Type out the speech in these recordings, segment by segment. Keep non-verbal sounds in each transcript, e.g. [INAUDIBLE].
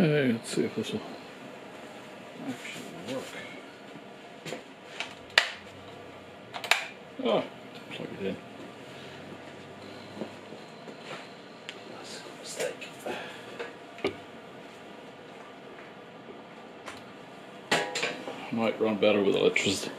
Let's see if this will actually work. Oh, plug it in. That's a mistake. Might run better with electricity.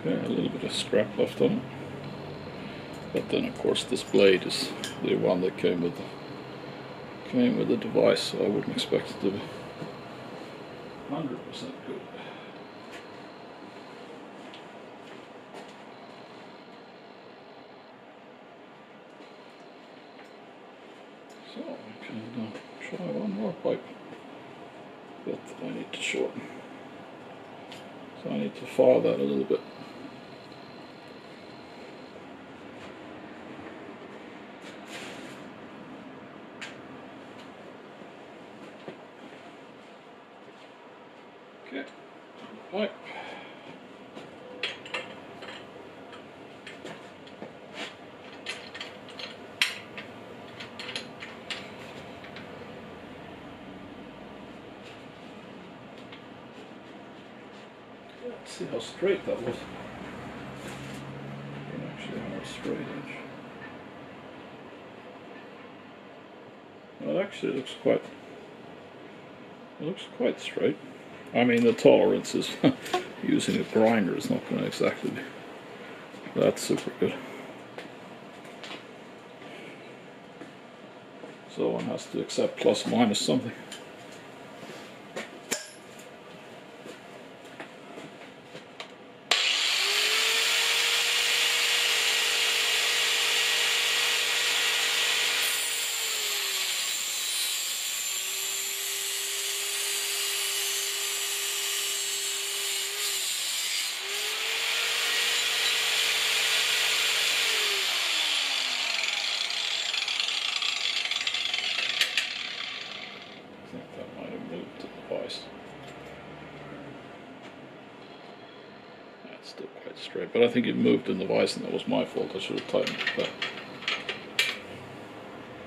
Okay, a little bit of scrap left on it. But then of course this blade is the one that came with the, came with the device, so I wouldn't expect it to be 100% good. So I can uh, try one more pipe that I need to shorten. So I need to file that a little bit. Okay, pipe. Let's see how straight that was. Actually a straight edge. Well, it actually looks quite. It looks quite straight. I mean, the tolerance is [LAUGHS] using a grinder is not going to exactly be. That's super good. So one has to accept plus minus something. I think that might have moved the device. That's still quite straight, but I think it moved in the device and that was my fault. I should have tightened that.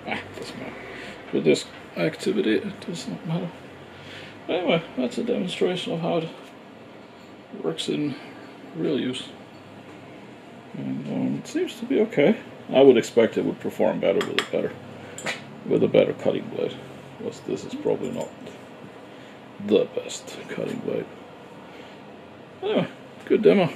Ah, doesn't matter. With this activity, it does not matter. Anyway, that's a demonstration of how it works in real use. And um, it seems to be okay. I would expect it would perform better with a better with a better cutting blade. Because this is probably not the best cutting blade. Anyway, good demo.